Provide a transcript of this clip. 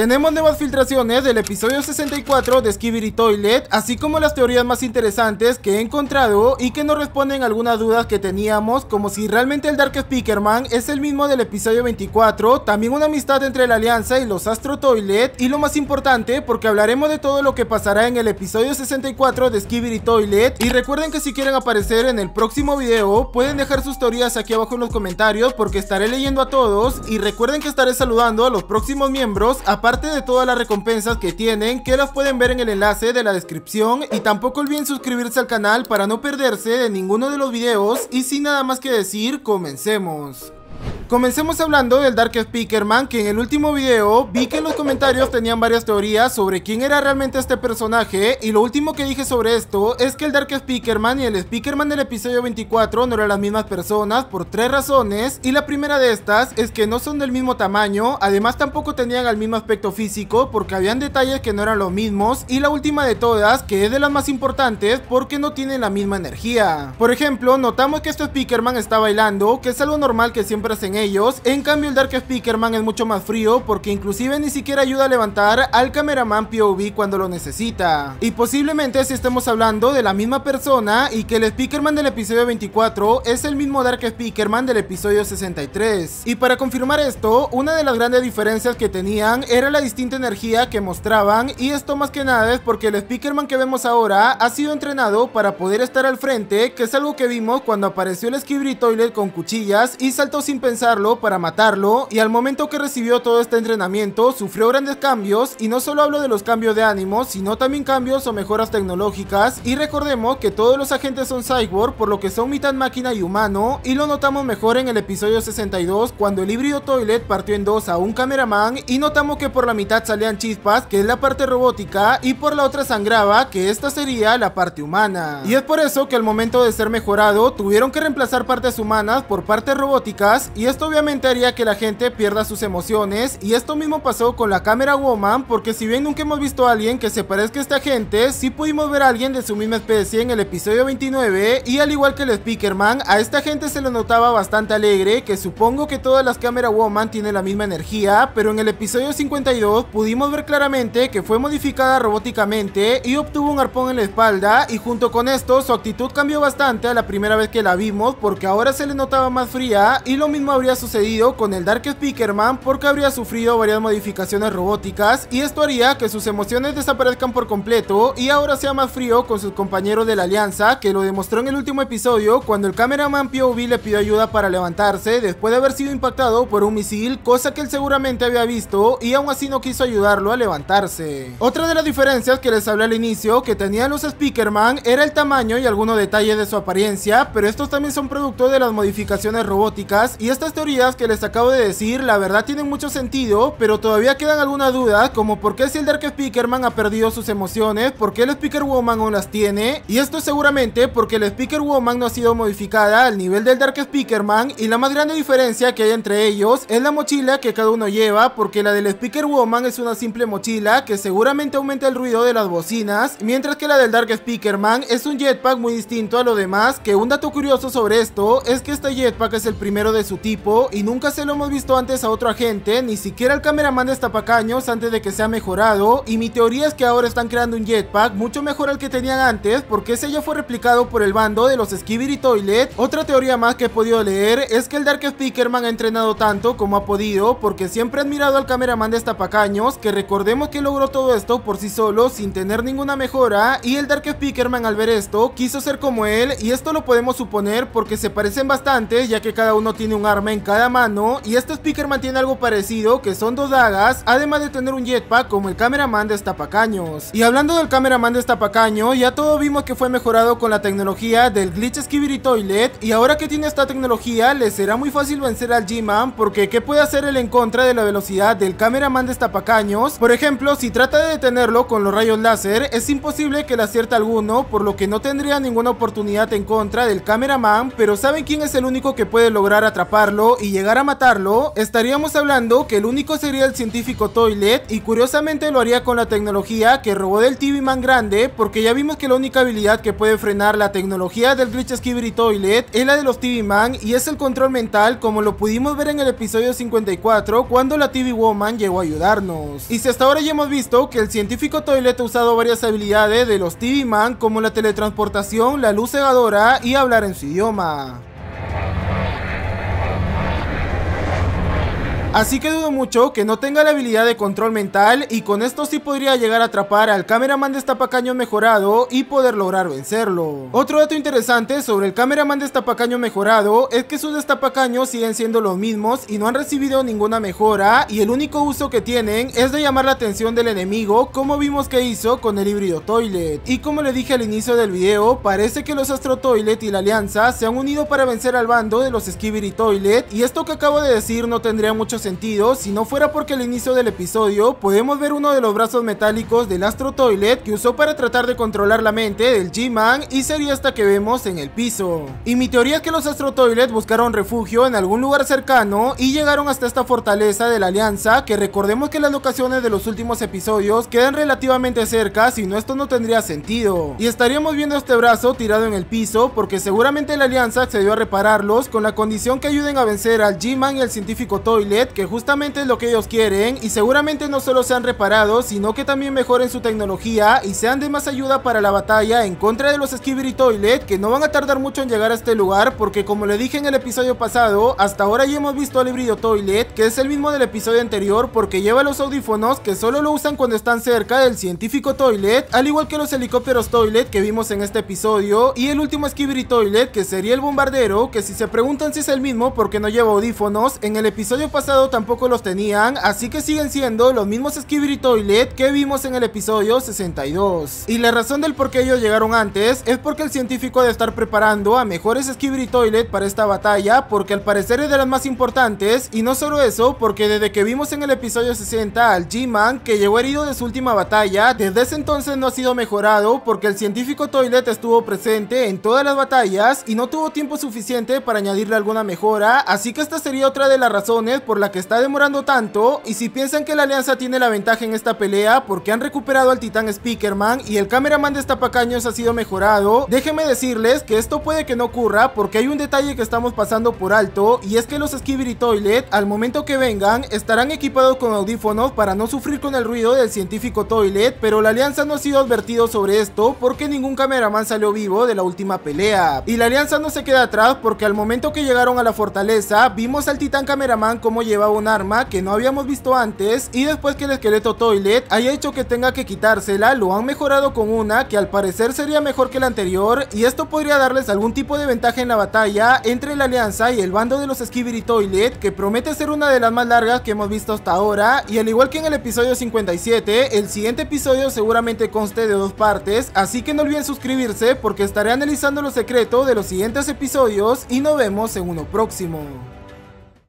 Tenemos nuevas filtraciones del episodio 64 de Skibidi Toilet, así como las teorías más interesantes que he encontrado y que nos responden algunas dudas que teníamos, como si realmente el Dark Speakerman es el mismo del episodio 24, también una amistad entre la Alianza y los Astro Toilet, y lo más importante, porque hablaremos de todo lo que pasará en el episodio 64 de Skibidi Toilet, y recuerden que si quieren aparecer en el próximo video, pueden dejar sus teorías aquí abajo en los comentarios, porque estaré leyendo a todos, y recuerden que estaré saludando a los próximos miembros, aparte de todas las recompensas que tienen, que las pueden ver en el enlace de la descripción, y tampoco olviden suscribirse al canal para no perderse de ninguno de los videos, y sin nada más que decir, comencemos. Comencemos hablando del Dark Speakerman, que en el último video vi que en los comentarios tenían varias teorías sobre quién era realmente este personaje, y lo último que dije sobre esto es que el Dark Speakerman y el Speakerman del episodio 24 no eran las mismas personas por tres razones, y la primera de estas es que no son del mismo tamaño, además tampoco tenían el mismo aspecto físico porque habían detalles que no eran los mismos, y la última de todas, que es de las más importantes, porque no tienen la misma energía. Por ejemplo, notamos que este Speakerman está bailando, que es algo normal que siempre hacen ellos, en cambio el Dark Speakerman es mucho más frío porque inclusive ni siquiera ayuda a levantar al cameraman POV cuando lo necesita. Y posiblemente si estemos hablando de la misma persona y que el Speakerman del episodio 24 es el mismo Dark Speakerman del episodio 63. Y para confirmar esto, una de las grandes diferencias que tenían era la distinta energía que mostraban y esto más que nada es porque el Speakerman que vemos ahora ha sido entrenado para poder estar al frente, que es algo que vimos cuando apareció el Skibidi Toilet con cuchillas y saltó sin pensar para matarlo y al momento que recibió todo este entrenamiento sufrió grandes cambios y no solo hablo de los cambios de ánimo sino también cambios o mejoras tecnológicas y recordemos que todos los agentes son cyborg por lo que son mitad máquina y humano y lo notamos mejor en el episodio 62 cuando el híbrido toilet partió en dos a un cameraman y notamos que por la mitad salían chispas que es la parte robótica y por la otra sangraba que esta sería la parte humana. Y es por eso que al momento de ser mejorado tuvieron que reemplazar partes humanas por partes robóticas y esto obviamente haría que la gente pierda sus emociones y esto mismo pasó con la cámara woman porque si bien nunca hemos visto a alguien que se parezca a esta gente, sí pudimos ver a alguien de su misma especie en el episodio 29 y al igual que el Speakerman, a esta gente se le notaba bastante alegre, que supongo que todas las cámara woman tienen la misma energía, pero en el episodio 52 pudimos ver claramente que fue modificada robóticamente y obtuvo un arpón en la espalda y junto con esto su actitud cambió bastante a la primera vez que la vimos porque ahora se le notaba más fría y lo mismo habría sucedido con el Dark Speakerman porque habría sufrido varias modificaciones robóticas y esto haría que sus emociones desaparezcan por completo y ahora sea más frío con sus compañeros de la alianza que lo demostró en el último episodio cuando el cameraman POV le pidió ayuda para levantarse después de haber sido impactado por un misil, cosa que él seguramente había visto y aún así no quiso ayudarlo a levantarse. Otra de las diferencias que les hablé al inicio que tenían los Speakerman era el tamaño y algunos detalles de su apariencia, pero estos también son producto de las modificaciones robóticas y estas teorías que les acabo de decir la verdad tienen mucho sentido, pero todavía quedan algunas dudas como por qué si el Dark Speakerman ha perdido sus emociones, por qué el Speaker Woman aún las tiene, y esto seguramente porque el Speaker Woman no ha sido modificada al nivel del Dark Speakerman y la más grande diferencia que hay entre ellos es la mochila que cada uno lleva, porque la del Speaker Woman es una simple mochila que seguramente aumenta el ruido de las bocinas, mientras que la del Dark Speakerman es un jetpack muy distinto a lo demás, que un dato curioso sobre esto es que este jetpack es el primero de su tipo y nunca se lo hemos visto antes a otro agente, ni siquiera el cameraman de Estapacaños antes de que sea mejorado, y mi teoría es que ahora están creando un jetpack mucho mejor al que tenían antes, porque ese ya fue replicado por el bando de los Skibidi Toilet. Otra teoría más que he podido leer es que el Dark Speakerman ha entrenado tanto como ha podido, porque siempre ha admirado al cameraman de Estapacaños, que recordemos que logró todo esto por sí solo, sin tener ninguna mejora, y el Dark Speakerman al ver esto, quiso ser como él, y esto lo podemos suponer porque se parecen bastante, ya que cada uno tiene un arma en cada mano, y este Speakerman tiene algo parecido, que son dos dagas, además de tener un jetpack como el cameraman de Estapacaños. Y hablando del cameraman de Estapacaño, ya todo vimos que fue mejorado con la tecnología del Glitch Skibidi Toilet, y ahora que tiene esta tecnología, le será muy fácil vencer al G-Man, porque ¿qué puede hacer él en contra de la velocidad del cameraman de Estapacaños? Por ejemplo, si trata de detenerlo con los rayos láser, es imposible que le acierte alguno, por lo que no tendría ninguna oportunidad en contra del cameraman, pero ¿saben quién es el único que puede lograr atraparlo? Y llegar a matarlo, estaríamos hablando que el único sería el científico Toilet y curiosamente lo haría con la tecnología que robó del TV Man grande porque ya vimos que la única habilidad que puede frenar la tecnología del Glitch Skibidi Toilet es la de los TV Man y es el control mental como lo pudimos ver en el episodio 54 cuando la TV Woman llegó a ayudarnos. Y si hasta ahora ya hemos visto que el científico Toilet ha usado varias habilidades de los TV Man como la teletransportación, la luz cegadora y hablar en su idioma. Así que dudo mucho que no tenga la habilidad de control mental y con esto sí podría llegar a atrapar al cameraman destapacaño mejorado y poder lograr vencerlo. Otro dato interesante sobre el cameraman destapacaño mejorado es que sus destapacaños siguen siendo los mismos y no han recibido ninguna mejora y el único uso que tienen es de llamar la atención del enemigo como vimos que hizo con el híbrido Toilet. Y como le dije al inicio del video, parece que los Astro Toilet y la Alianza se han unido para vencer al bando de los Skibidi Toilet y esto que acabo de decir no tendría mucho sentido si no fuera porque al inicio del episodio podemos ver uno de los brazos metálicos del Astro Toilet que usó para tratar de controlar la mente del G-Man y sería esta que vemos en el piso. Y mi teoría es que los Astro Toilet buscaron refugio en algún lugar cercano y llegaron hasta esta fortaleza de la Alianza que recordemos que las locaciones de los últimos episodios quedan relativamente cerca si no esto no tendría sentido. Y estaríamos viendo este brazo tirado en el piso porque seguramente la Alianza accedió a repararlos con la condición que ayuden a vencer al G-Man y al científico Toilet que justamente es lo que ellos quieren y seguramente no solo sean reparados, sino que también mejoren su tecnología y sean de más ayuda para la batalla en contra de los Skibidi Toilet que no van a tardar mucho en llegar a este lugar porque como le dije en el episodio pasado, hasta ahora ya hemos visto al híbrido Toilet que es el mismo del episodio anterior porque lleva los audífonos que solo lo usan cuando están cerca del científico Toilet, al igual que los helicópteros Toilet que vimos en este episodio y el último Skibidi Toilet que sería el bombardero que si se preguntan si es el mismo porque no lleva audífonos, en el episodio pasado tampoco los tenían, así que siguen siendo los mismos Skibidi Toilet que vimos en el episodio 62. Y la razón del por qué ellos llegaron antes es porque el científico debe estar preparando a mejores Skibidi Toilet para esta batalla, porque al parecer es de las más importantes, y no solo eso, porque desde que vimos en el episodio 60 al G-Man que llegó herido de su última batalla, desde ese entonces no ha sido mejorado porque el científico Toilet estuvo presente en todas las batallas y no tuvo tiempo suficiente para añadirle alguna mejora, así que esta sería otra de las razones por la que está demorando tanto y si piensan que la alianza tiene la ventaja en esta pelea porque han recuperado al titán Speakerman y el cameraman de estapacaños ha sido mejorado, déjenme decirles que esto puede que no ocurra porque hay un detalle que estamos pasando por alto y es que los Skibidi Toilet al momento que vengan estarán equipados con audífonos para no sufrir con el ruido del científico Toilet pero la alianza no ha sido advertido sobre esto porque ningún cameraman salió vivo de la última pelea. Y la alianza no se queda atrás porque al momento que llegaron a la fortaleza vimos al titán cameraman como llevaba un arma que no habíamos visto antes y después que el esqueleto Toilet haya hecho que tenga que quitársela, lo han mejorado con una que al parecer sería mejor que la anterior y esto podría darles algún tipo de ventaja en la batalla entre la alianza y el bando de los Skibidi Toilet que promete ser una de las más largas que hemos visto hasta ahora y al igual que en el episodio 57, el siguiente episodio seguramente conste de dos partes, así que no olviden suscribirse porque estaré analizando los secretos de los siguientes episodios y nos vemos en uno próximo.